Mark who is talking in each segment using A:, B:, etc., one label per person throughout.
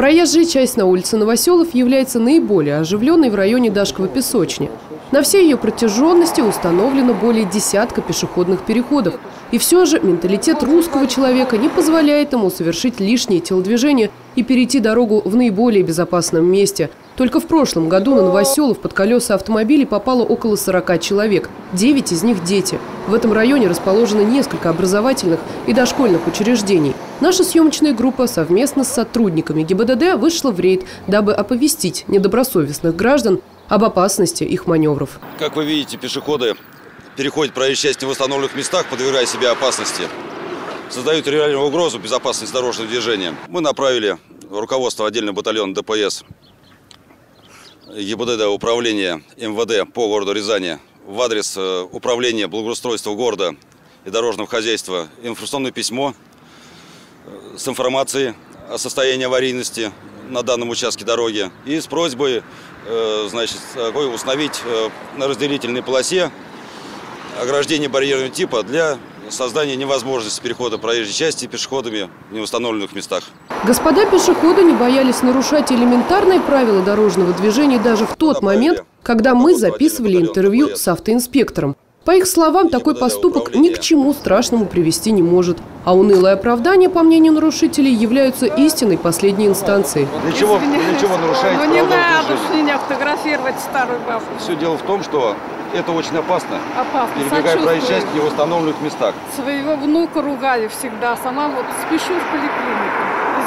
A: Проезжая часть на улице Новоселов является наиболее оживленной в районе Дашковой песочни. На всей ее протяженности установлено более десятка пешеходных переходов. И все же менталитет русского человека не позволяет ему совершить лишние телодвижения и перейти дорогу в наиболее безопасном месте. Только в прошлом году на Новоселов под колеса автомобилей попало около 40 человек. 9 из них – дети. В этом районе расположено несколько образовательных и дошкольных учреждений. Наша съемочная группа совместно с сотрудниками ГИБДД вышла в рейд, дабы оповестить недобросовестных граждан об опасности их маневров.
B: Как вы видите, пешеходы переходят проезжей части в восстановленных местах, подвергая себя опасности. Создают реальную угрозу безопасности дорожного движения. Мы направили руководство отдельного батальона ДПС ГИБДД управления МВД по городу Рязани в адрес э, управления благоустройства города и дорожного хозяйства информационное письмо э, с информацией о состоянии аварийности на данном участке дороги и с просьбой э, значит, установить на разделительной полосе ограждение барьерного типа для создания невозможности перехода проезжей части пешеходами в неустановленных местах.
A: Господа пешеходы не боялись нарушать элементарные правила дорожного движения даже в тот момент, когда мы записывали интервью с автоинспектором. По их словам, такой поступок ни к чему страшному привести не может. А унылое оправдание, по мнению нарушителей, являются истинной последней инстанцией.
B: Для чего, для чего нарушаете
C: Ну не надо с меня фотографировать старую бабу.
B: Все дело в том, что это очень опасно.
C: Опасно.
B: Перебегая проезжей
C: Сочувствую.
B: части в неустановленных местах.
C: Своего внука ругаю всегда. Сама вот спешу в поликлинику.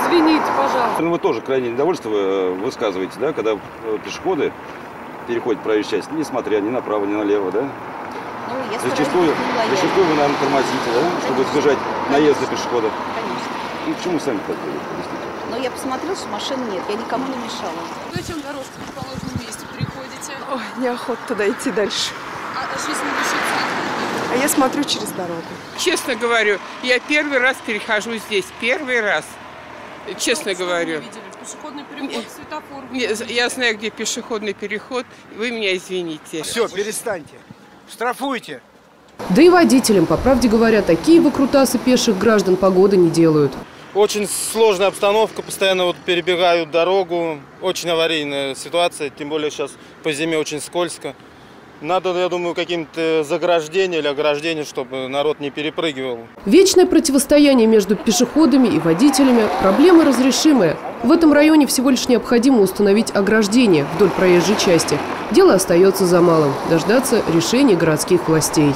C: Извините, пожалуйста.
B: Ну, Вы тоже крайне недовольство э, высказываете, да, когда э, пешеходы переходят проезжую часть, несмотря ни направо, ни налево, да?
D: Ну, я
B: Зачастую, зачастую вы, наверное, тормозите, да, чтобы избежать наезда пешеходов.
D: Конечно.
B: И почему сами так делаете?
D: Но я посмотрела, что машин нет, я никому не мешала.
E: Зачем дорожку в положенном месте приходите?
F: Ой, неохота туда идти дальше.
E: А жизнь не решится.
F: А я смотрю через дорогу.
G: Честно говорю, я первый раз перехожу здесь, первый раз. Честно
E: Что вы
G: говорю.
E: видели? Пешеходный переход, светофор.
G: Я знаю, где пешеходный переход. Вы меня извините.
H: Все, перестаньте. Штрафуйте.
A: Да и водителям, по правде говоря, такие выкрутасы пеших граждан погоды не делают.
H: Очень сложная обстановка, постоянно вот перебегают дорогу. Очень аварийная ситуация, тем более сейчас по зиме очень скользко. Надо, я думаю, каким-то заграждением или ограждением, чтобы народ не перепрыгивал.
A: Вечное противостояние между пешеходами и водителями – проблема разрешимая. В этом районе всего лишь необходимо установить ограждение вдоль проезжей части. Дело остается за малым – дождаться решения городских властей.